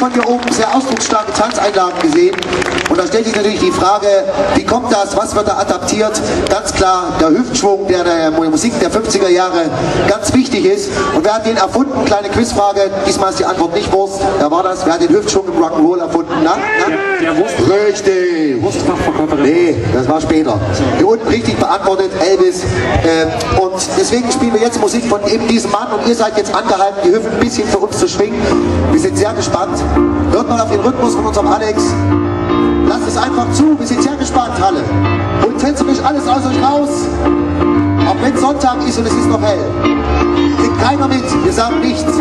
von hier oben sehr ausdrucksstarke Tanzeinlagen gesehen. Und da stellt sich natürlich die Frage, wie kommt das, was wird da adaptiert? Ganz klar, der Hüftschwung der, der Musik der 50er Jahre ganz wichtig ist. Und wer hat den erfunden? Kleine Quizfrage, diesmal ist die Antwort nicht Wurst. Wer war das? Wer hat den Hüftschwung im Rock'n'Roll erfunden? Na? Na? Der Wurst, Richtig. Wurstfachverkäuferin. Nee, das war später. Hier unten richtig beantwortet, Elvis. Ähm, und deswegen spielen wir jetzt Musik von eben diesem Mann und ihr seid jetzt angehalten, die Hüften ein bisschen für uns zu schwingen. Wir sind sehr gespannt. Hört mal auf den Rhythmus von unserem Alex. Lasst es einfach zu, wir sind sehr gespannt, Halle. Und tänzerisch alles aus euch raus. Auch wenn Sonntag ist und es ist noch hell. Kriegt keiner mit, wir sagen nichts.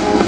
Bye.